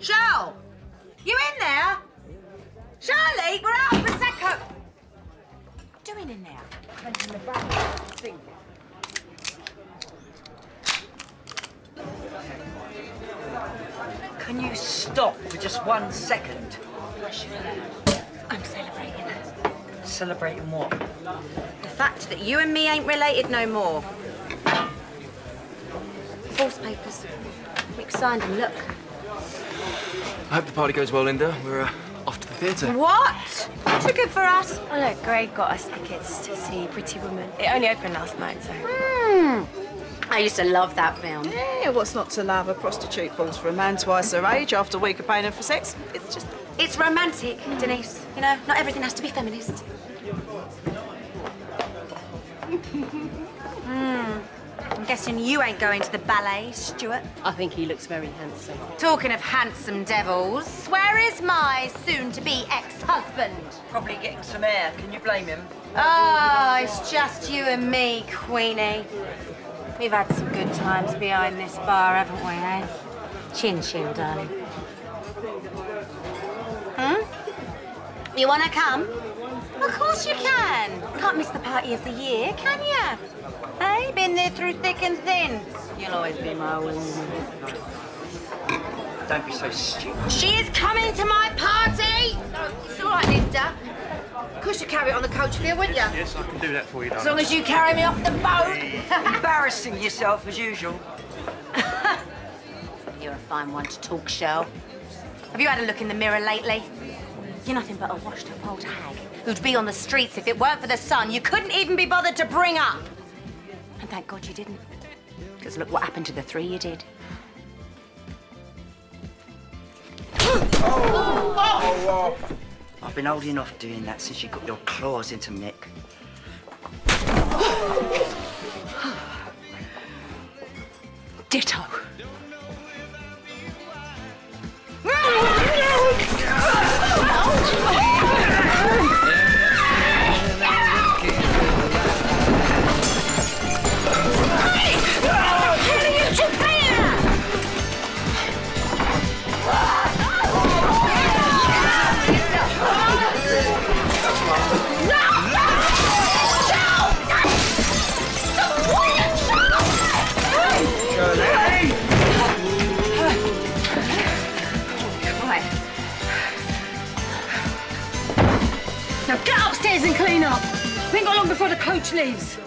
Charles! You in there? Charlie, we're out of Prosecco! What doing in there? Can you stop for just one second? I'm celebrating. Celebrating what? The fact that you and me ain't related no more. False papers. Mick signed them, look. I hope the party goes well, Linda. We're uh, off to the theatre. What? Too good for us. Oh, look, Greg got us tickets to see Pretty Woman. It only opened last night, so. Hmm. I used to love that film. Yeah, what's not to love? A prostitute falls for a man twice her age after a week of paying her for sex. It's just. It's romantic, Denise. You know, not everything has to be feminist. I'm guessing you ain't going to the ballet, Stuart. I think he looks very handsome. Talking of handsome devils, where is my soon-to-be ex-husband? Probably getting some air. Can you blame him? Oh, it's just you and me, Queenie. We've had some good times behind this bar, haven't we, eh? Chin chin, darling. Hmm? You wanna come? Of course you can. Can't miss the party of the year, can you? Hey, eh? been there through thick and thin. You'll always be my woman. Don't be so stupid. She is coming to my party! It's all right, Linda. Of course you carry it on the coach for you, wouldn't you? Yes, I can do that for you, darling. As long as you carry me off the boat. Embarrassing yourself as usual. You're a fine one to talk, Shirl. Have you had a look in the mirror lately? You're nothing but a washed-up old hag who'd be on the streets if it weren't for the son you couldn't even be bothered to bring up. And thank God you didn't. Because look what happened to the three you did. I've been holding off doing that since you got your claws into Mick. Ditto. Now get upstairs and clean up. We ain't got long before the coach leaves.